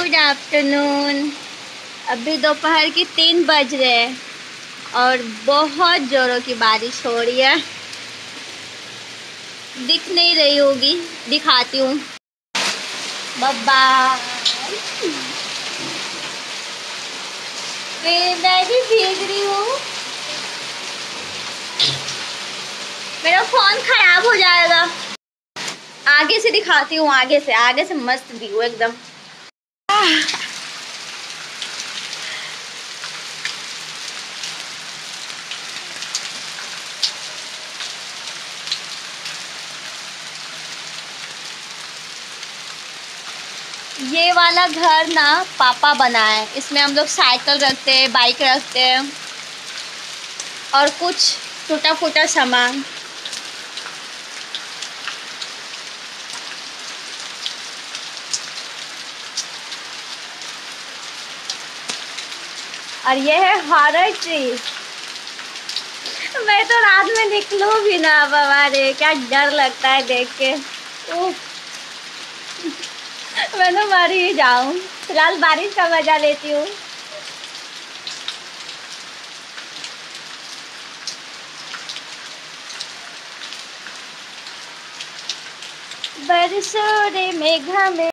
Good afternoon अभी दोपहर की तीन बज रहे हैं और बहुत ज़ोरों की बारिश हो रही है। दिख नहीं रही होगी, दिखाती हूँ। बब्बा। मैं भी भीग रही हूँ। मेरा फ़ोन खराब हो जाएगा। आगे से दिखाती हूँ, आगे से आगे से मस्त व्यू एकदम। ये वाला घर ना पापा बनाए इसमें हम लोग साइकिल रखते हैं, बाइक रखते हैं और कुछ टूटा फूटा सामान। और ये है हॉरर ट्री मैं तो रात में निकलूँ भी ना बाबा रे क्या डर लगता है देख के। मैं तो मर ही जाऊँ। फ़िलहाल बारिश का मज़ा लेती हूँ। बरसो रे मेघा में